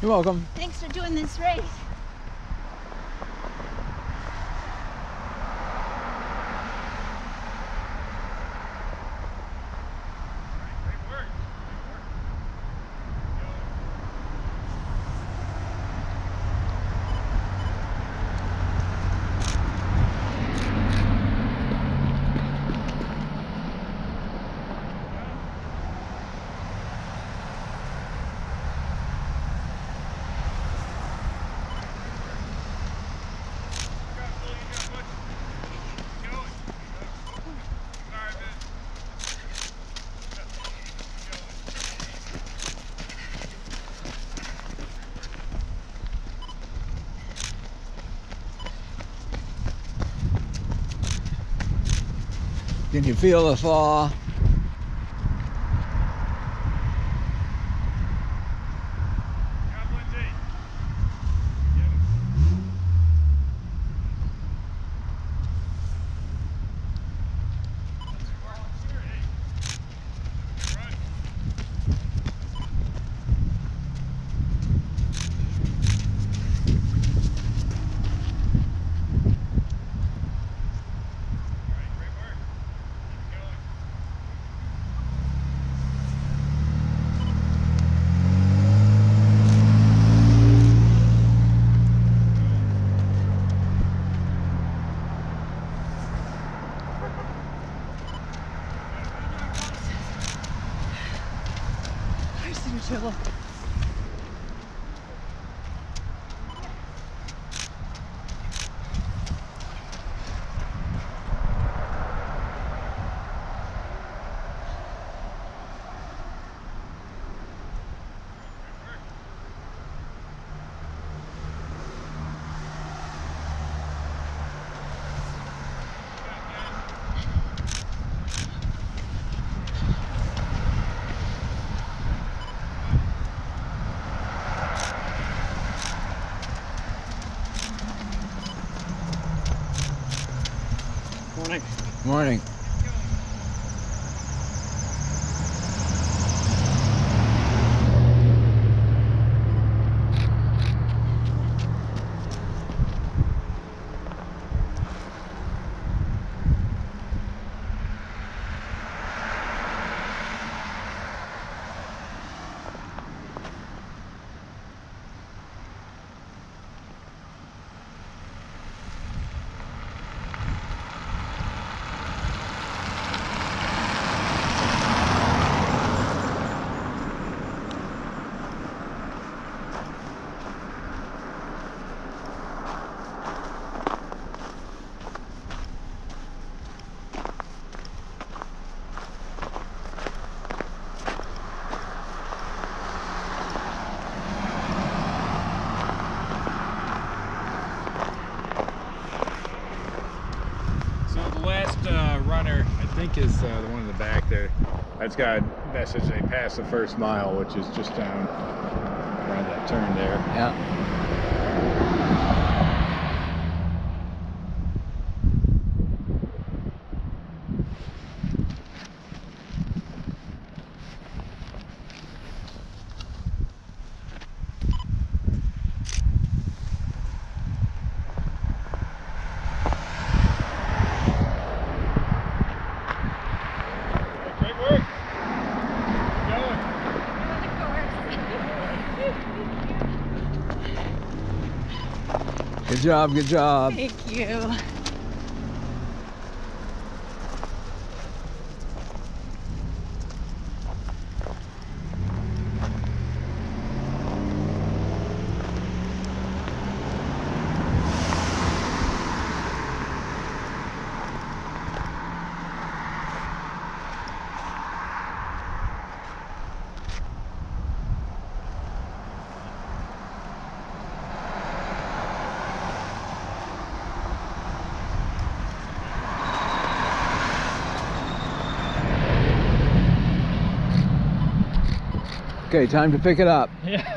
You're welcome. Thanks for doing this race. Can you feel the thaw? 没吃 Morning. Morning. So the last uh, runner, I think, is uh, the one in the back there. That's got a message they passed the first mile, which is just down around that turn there. Yeah. Good job, good job. Thank you. Okay, time to pick it up. Yeah.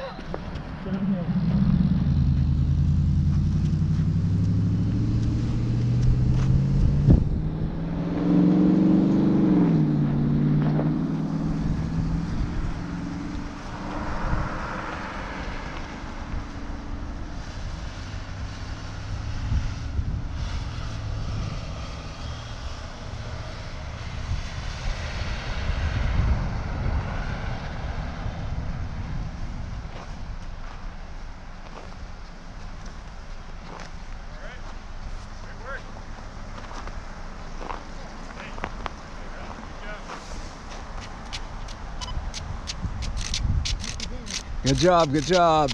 Good job, good job.